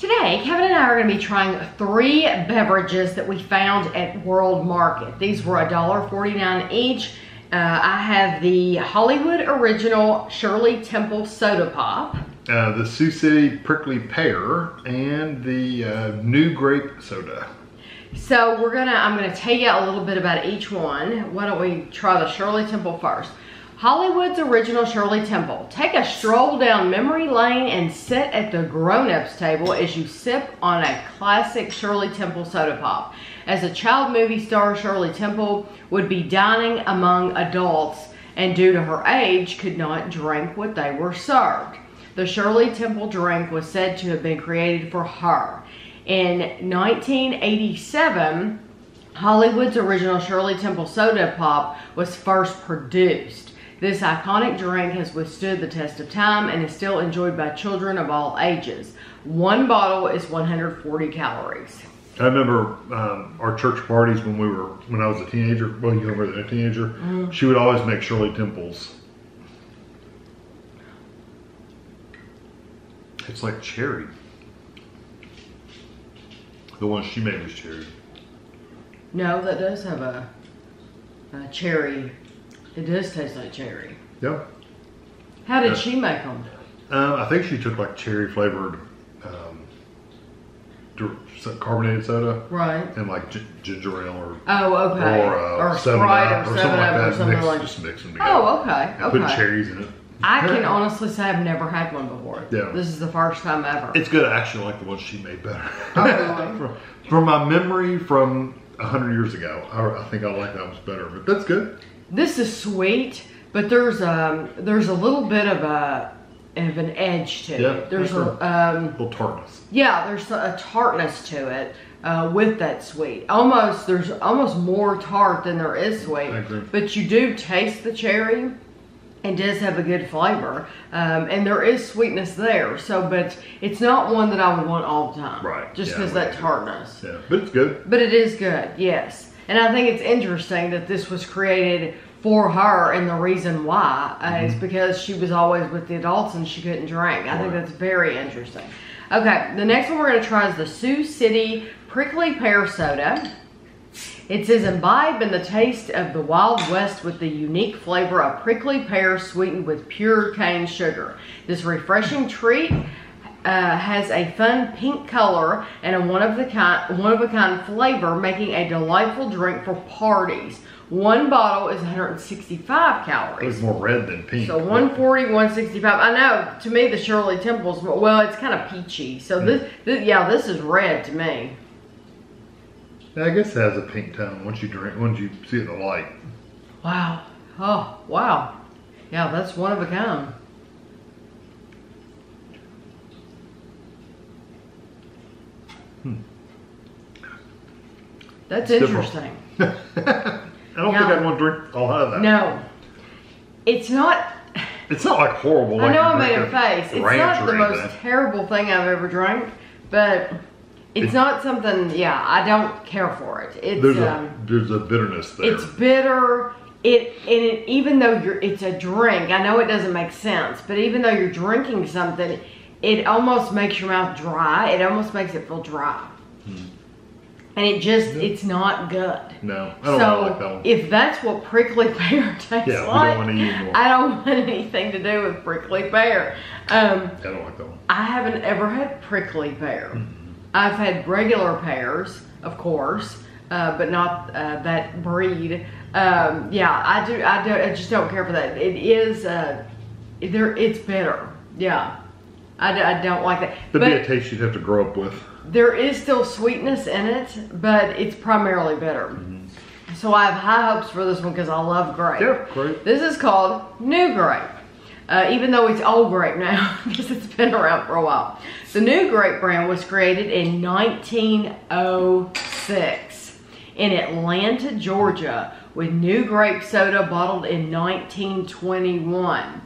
Today, Kevin and I are going to be trying three beverages that we found at World Market. These were $1.49 each. Uh, I have the Hollywood Original Shirley Temple Soda Pop. Uh, the Sioux City Prickly Pear and the uh, NuGrape Soda. So we're gonna, I'm gonna tell you a little bit about each one. Why don't we try the Shirley Temple first? Hollywood's original Shirley Temple. Take a stroll down memory lane and sit at the grown-ups table as you sip on a classic Shirley Temple soda pop. As a child movie star, Shirley Temple would be dining among adults and due to her age could not drink what they were served. The Shirley Temple drink was said to have been created for her. In 1987, Hollywood's original Shirley Temple soda pop was first produced. This iconic drink has withstood the test of time and is still enjoyed by children of all ages. One bottle is 140 calories. I remember um, our church parties when we were when I was a teenager. Well, younger than a teenager. Mm-hmm. She would always make Shirley Temples. It's like cherry. The one she made was cherry. No, that does have a, a cherry. It does taste like cherry. Yeah. How did Yeah. she make them? Um, I think she took like cherry flavored um, carbonated soda Right. and like gi- ginger ale or Oh, okay. or, uh, or Seven Sprite or or something like Up or that. something Mix, like. just mix them together. Oh, okay. And put cherries in it. I can honestly say I've never had one before. Yeah. This is the first time ever. It's good. I actually like the one she made better. Oh, from, from my memory from a hundred years ago, I, I think I like that one's better. But that's good. This is sweet, but there's um there's a little bit of a of an edge to Yeah, it. There's a um A little tartness. yeah, there's a tartness to it uh, with that sweet. Almost there's almost more tart than there is sweet. I agree. But you do taste the cherry. and does have a good flavor, um, and there is sweetness there. So, but it's not one that I would want all the time. Right, Just because I that tartness. Yeah, but it's good. But it is good, yes. And I think it's interesting that this was created for her, and the reason why uh, is because she was always with the adults and she couldn't drink. I think that's very interesting. Okay, the next one we're going to try is the Sioux City Prickly Pear Soda. It says imbibe in the taste of the Wild West with the unique flavor of prickly pear sweetened with pure cane sugar. This refreshing treat uh, has a fun pink color and a one of the kind one of a kind flavor, making a delightful drink for parties. One bottle is 165 It calories. was more red than pink. So 140, 165. I know. To me, the Shirley Temples. Well, it's kind of peachy. So this, this, yeah, this is red to me. Yeah, I guess it has a pink tone once you drink, once you see it in the light. Wow. Oh, wow. Yeah, that's one of a kind. That's It's interesting. I don't Yeah. think I'd want to drink all of that. No. It's not, It's not like horrible. I know I made a face. It's not the most anything. terrible thing I've ever drank, but it's It- not something, yeah, I don't care for it. It's, There's um, a there's a bitterness there. It's bitter. It and it, even though you're, it's a drink. I know it doesn't make sense, but even though you're drinking something, it almost makes your mouth dry. It almost makes it feel dry, and it just it's not good. no, I don't so like that one. if that's what prickly pear tastes Yeah, don't like, eat. I don't want anything to do with prickly pear. Um, I don't like that one. I haven't ever had prickly pear. Mm-hmm. I've had regular pears, of course, uh, but not uh, that breed. Um, yeah, I do. I do. I just don't care for that. It is. Uh, there. It's bitter. Yeah, I, I don't like that. That'd be a taste you'd have to grow up with. there is still sweetness in it, but it's primarily bitter. So I have high hopes for this one because I love grape. Yeah, great. This is called NuGrape. Uh, even though it's old grape now, because it's been around for a while. The NuGrape brand was created in 1906 in Atlanta, Georgia, with NuGrape soda bottled in 1921.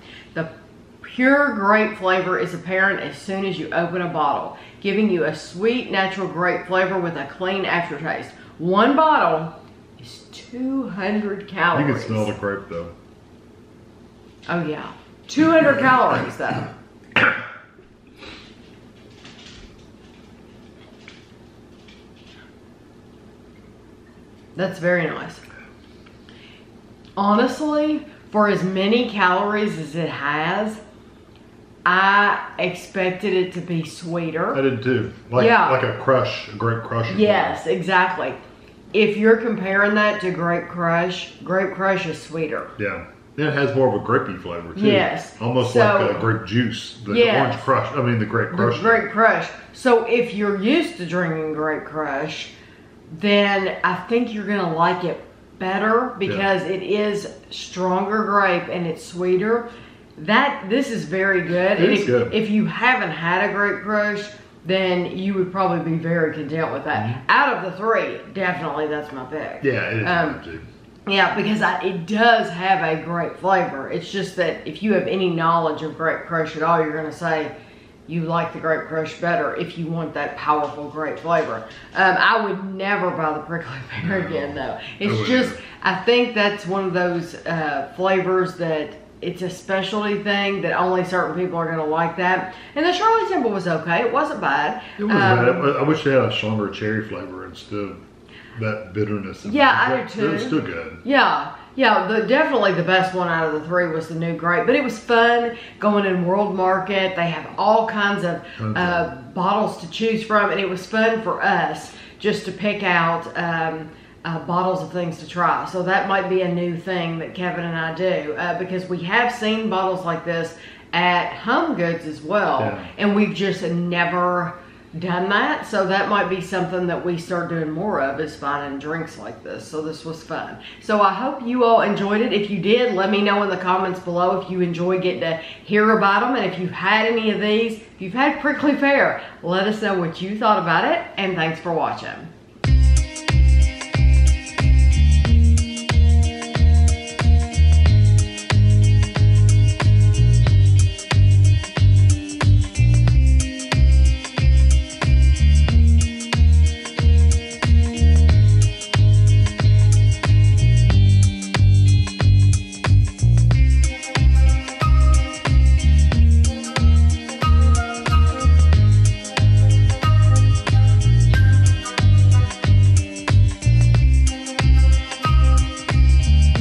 Pure grape flavor is apparent as soon as you open a bottle, giving you a sweet natural grape flavor with a clean aftertaste. One bottle is 200 calories. You can smell the grape though. Oh yeah. 200 calories though. That's very nice. Honestly, for as many calories as it has, I expected it to be sweeter. I did too. Like Yeah. like a crush, a grape crush. Yes, exactly. If you're comparing that to Grape Crush, Grape Crush is sweeter. Yeah. It has more of a grapey flavor too. Yes. Almost So- like a grape juice. The Yes. orange crush. I mean the grape The crush. Grape Crush. So if you're used to drinking Grape Crush, then I think you're gonna like it better because it is stronger grape and it's sweeter. That this is very good. It is if, good. if you haven't had a Grape Crush, then you would probably be very content with that. Mm-hmm. Out of the three, definitely that's my pick. Yeah, it is Um. Yeah, because I, it does have a great flavor. It's just that if you have any knowledge of Grape Crush at all, you're going to say you like the Grape Crush better if you want that powerful grape flavor. Um, I would never buy the prickly pear No, again, though. It's wouldn't just. I think that's one of those uh, flavors that it's a specialty thing that only certain people are going to like that. And the Shirley Temple was okay. It wasn't bad. It was Um, bad. I wish they had a stronger cherry flavor instead of that bitterness. Yeah, I do too. It was still good. Yeah, yeah. The definitely the best one out of the three was the NuGrape, but it was fun going in World Market. They have all kinds of Okay. uh, bottles to choose from, and it was fun for us just to pick out um, uh, bottles of things to try. So that might be a new thing that Kevin and I do uh, because we have seen bottles like this at HomeGoods as well, Yeah. and we've just never done that. So that might be something that we start doing more of is finding drinks like this. So this was fun. So i hope you all enjoyed it. If you did let me know in the comments below if you enjoy getting to hear about them and if you've had any of these if you've had prickly pear let us know what you thought about it. And thanks for watching